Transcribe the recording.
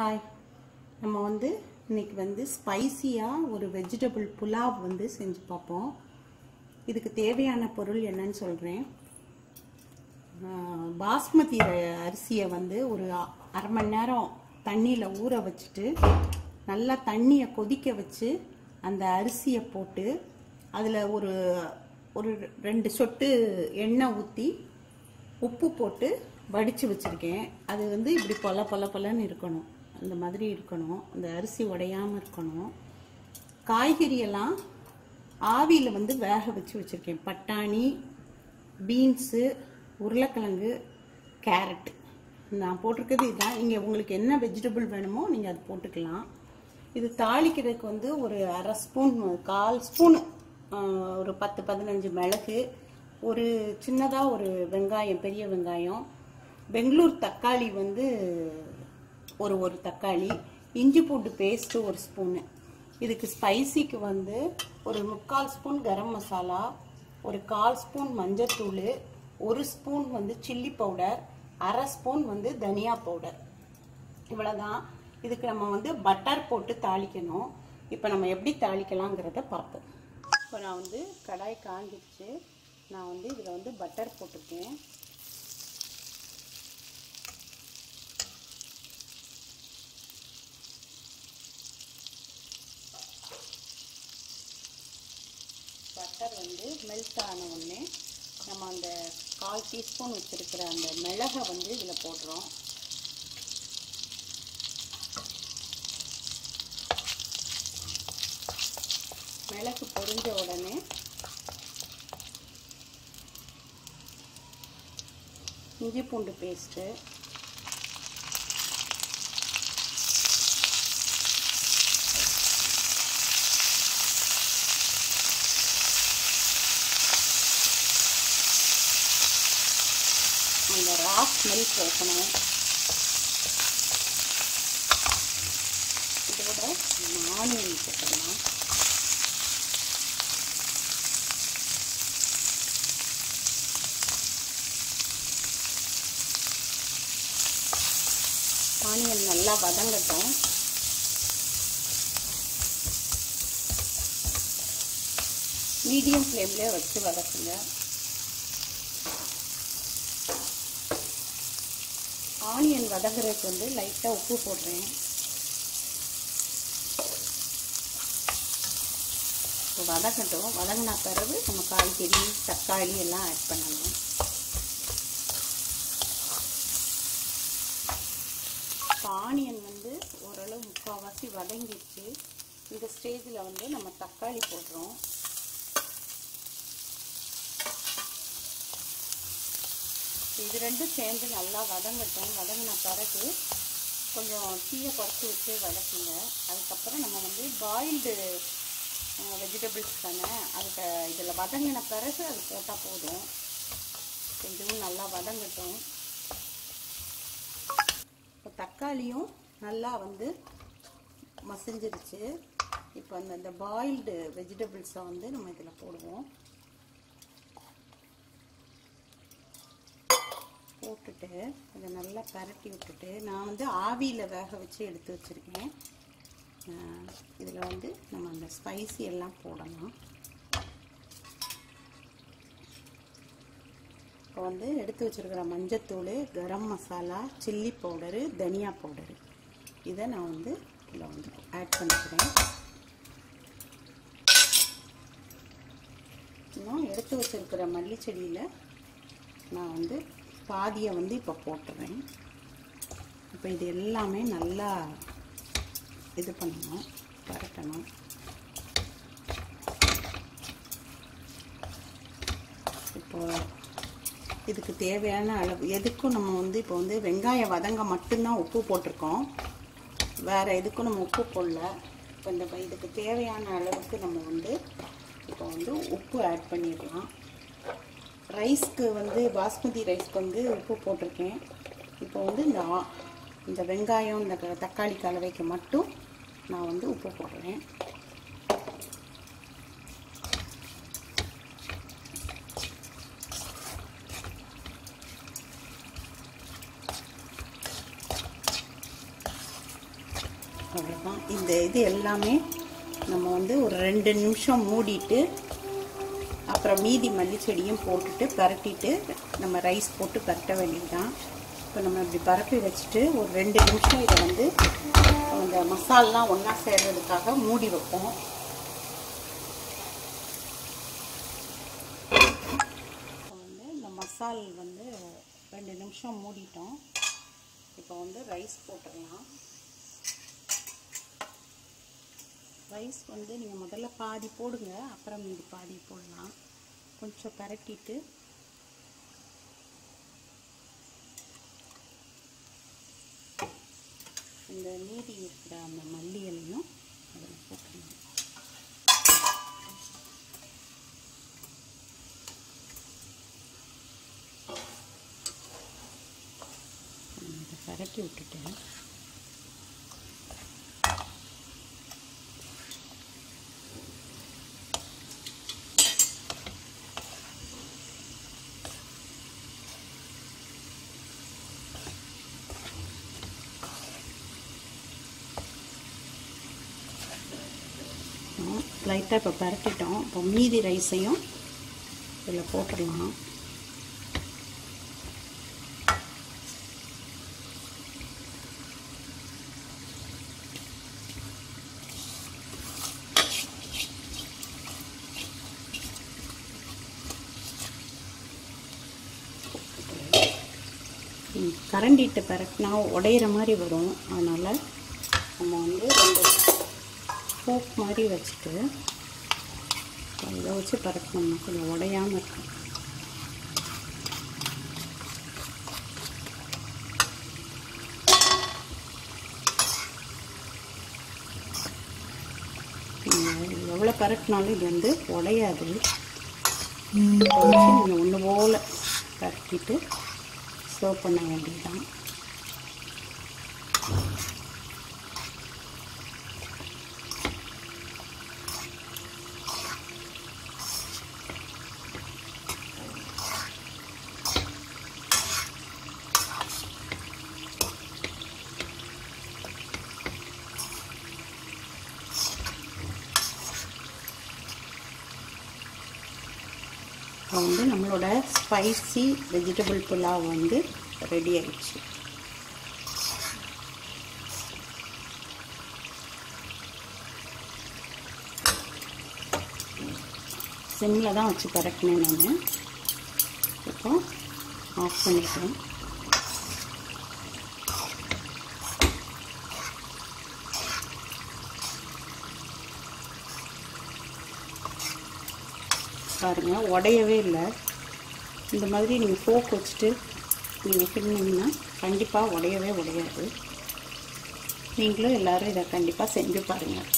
Hi நம்ம வந்து இன்னைக்கு வந்து ஸ்பைசியாக ஒரு வெஜிடபிள் புலாவ் வந்து செஞ்சு பார்ப்போம். இதுக்கு தேவையான பொருள் என்னன்னு சொல்கிறேன் பாஸ்மதி அரிசியை வந்து ஒரு அரை மணி நேரம் தண்ணியில் ஊற வச்சுட்டு நல்லா தண்ணியை கொதிக்க வச்சு அந்த அரிசியை போட்டு அதில் ஒரு ஒரு ரெண்டு சொட்டு எண்ணெய் ஊற்றி உப்பு போட்டு வடித்து வச்சுருக்கேன். அது வந்து இப்படி பொல பொல பொலன்னு இருக்கணும். அந்த மாதிரி இருக்கணும். அந்த அரிசி உடையாமல் இருக்கணும். காய்கறியெல்லாம் ஆவியில் வந்து வேக வச்சு வச்சுருக்கேன். பட்டாணி பீன்ஸு உருளைக்கிழங்கு கேரட். நான் போட்டிருக்கிறது இதுதான் இங்கே உங்களுக்கு என்ன வெஜிடபிள் வேணுமோ நீங்கள் அது போட்டுக்கலாம். இது தாளிக்கிறதுக்கு வந்து ஒரு அரை ஸ்பூன் கால் ஸ்பூனு ஒரு பத்து பதினஞ்சு மிளகு. ஒரு சின்னதாக ஒரு வெங்காயம் பெரிய வெங்காயம். பெங்களூர் தக்காளி வந்து ஒரு ஒரு தக்காளி இஞ்சி பூண்டு பேஸ்ட்டு ஒரு ஸ்பூனு இதுக்கு ஸ்பைசிக்கு வந்து ஒரு முக்கால் ஸ்பூன் கரம் மசாலா ஒரு கால் ஸ்பூன் மஞ்சத்தூள் ஒரு ஸ்பூன் வந்து சில்லி பவுடர் அரை ஸ்பூன் வந்து தனியா பவுடர் இவ்வளோதான் இதுக்கு நம்ம வந்து பட்டர் போட்டு தாளிக்கணும். இப்போ நம்ம எப்படி தாளிக்கலாங்கிறத பார்ப்போம். இப்போ நான் வந்து கடாய் காஞ்சிடுச்சு நான் வந்து இதில் வந்து பட்டர் போட்டிருக்கேன். பட்டர் வந்து மெல்ட் ஆன உடனே நம்ம அந்த கால் டீஸ்பூன் வச்சுருக்கிற அந்த மிளகை வந்து இதில் போடுறோம். மிளகு பொரிஞ்ச உடனே இஞ்சி பூண்டு பேஸ்ட்டு அந்த மில்க் ஸ்மெல் இதோட ஆனியன் போட்டுக்கலாம் ஆனியன் நல்லா வதங்கட்டும். மீடியம் ஃப்ளேம்லேயே வச்சு வதக்குங்க. ஆனியன் வதங்குறதுக்கு வந்து லைட்டாக உப்பு போடுறேன். இப்போ வதக்கட்டும். வதங்கின பிறகு நம்ம காய்கறி தக்காளி எல்லாம் ஆட் பண்ணணும். இப்போ ஆனியன் வந்து ஓரளவு முக்கால்வாசி வதங்கிடுச்சு. இந்த ஸ்டேஜில் வந்து நம்ம தக்காளி போடுறோம். இது ரெண்டும் சேர்ந்து நல்லா வதங்கட்டும். வதங்கின பிறகு கொஞ்சம் தீயை குறைச்சி வச்சு வதக்குங்க. அதுக்கப்புறம் நம்ம வந்து பாயில்டு வெஜிடபிள்ஸ் தானே அதுக்கு இதில் வதங்கின பிறகு அது போட்டால் போதும். இதுவும் நல்லா வதங்கட்டும். இப்போ தக்காளியும் நல்லா வந்து மசிஞ்சிருச்சு. இப்போ அந்த இந்த பாயில்டு வெஜிடபிள்ஸை வந்து நம்ம இதில் போடுவோம். போட்டுட்டு அதை நல்லா பரட்டி விட்டுட்டு நான் வந்து ஆவியில் வேக வச்சு எடுத்து வச்சுருக்கேன். இதில் வந்து நம்ம அந்த ஸ்பைசி எல்லாம் போடலாம். இப்போ வந்து எடுத்து வச்சுருக்கிற மஞ்சத்தூள் கரம் மசாலா சில்லி பவுடரு தனியா பவுடரு இதை நான் வந்து இதில் வந்து ஆட் பண்ணிக்கிறேன். இன்னும் எடுத்து வச்சுருக்கிற மல்லிச்செடியில் நான் வந்து பாதியை வந்து இப்போ போட்டுறேன். இப்போ இது எல்லாமே நல்லா இது பண்ணணும் பரட்டணும். இப்போ இதுக்கு தேவையான அளவு எதுக்கும் நம்ம வந்து இப்போ வந்து வெங்காயம் வதங்க மட்டும்தான் உப்பு போட்டிருக்கோம். வேறு எதுக்கும் நம்ம உப்பு போடல. இப்போ இந்த இதுக்கு தேவையான அளவுக்கு நம்ம வந்து இப்போ வந்து உப்பு ஆட் பண்ணிடலாம். ரைஸ்க்கு வந்து பாஸ்மதி ரைஸ்க்கு வந்து உப்பு போட்டிருக்கேன். இப்போ வந்து இந்த இந்த வெங்காயம் இந்த க- தக்காளி கலவைக்கு மட்டும் நான் வந்து உப்பு போடுறேன். அவ்வளோதான் இந்த இது எல்லாமே நம்ம வந்து ஒரு ரெண்டு நிமிஷம் மூடிட்டு அப்புறம் மீதி மல்லி செடியும் போட்டுட்டு பரட்டிட்டு நம்ம ரைஸ் போட்டு பரட்ட வேண்டியதுதான். இப்போ நம்ம இப்படி பரப்பி வச்சுட்டு ஒரு ரெண்டு நிமிஷம் இதை வந்து அந்த மசாலாம் ஒன்றா சேர்றதுக்காக மூடி வைப்போம். இப்போ வந்து இந்த மசால் வந்து ரெண்டு நிமிஷம் மூடிட்டோம். இப்போ வந்து ரைஸ் போட்டுடலாம். ரைஸ் வந்து நீங்கள் முதல்ல பாதி போடுங்க அப்புறம் மீதி பாதி போடலாம். கொஞ்சம் பரட்டிட்டு இந்த மீதி இருக்கிற அந்த மல்லி இலையும் அதில் போட்டுருங்க பரட்டி விட்டுட்டேன். லைட்டாக இப்போ பரட்டிட்டோம். இப்போ மீதி ரைஸையும் இதில் போட்டுடலாம். கரண்டிட்டு பரட்டினா உடையிற மாதிரி வரும். அதனால் நம்ம வந்து ரெண்டு சோப் மாதிரி வச்சுட்டு இதை வச்சு பறக்கணும் கொஞ்சம் உடையாமல் இருக்கும் எவ்வளோ பரட்டினாலும் இது வந்து உடையாது. நீங்கள் ஒன்று போல் பரட்டிட்டு சோப் பண்ண வேண்டியதுதான். இப்போ வந்து நம்மளோட ஸ்பைசி வெஜிடபிள் புலாவ் வந்து ரெடி ஆயிடுச்சு. சிம்மில் தான் வச்சு பறக்கினேன் நான். இப்போ ஆஃப் பண்ணிட்டேன் பாருங்கள் உடையவே இல்லை. இந்த மாதிரி நீங்கள் ஃபோக் வச்சுட்டு நீங்கள் கிண்டிங்கன்னா கண்டிப்பாக உடையவே உடையாது. நீங்களும் எல்லோரும் இதை கண்டிப்பாக செஞ்சு பாருங்கள்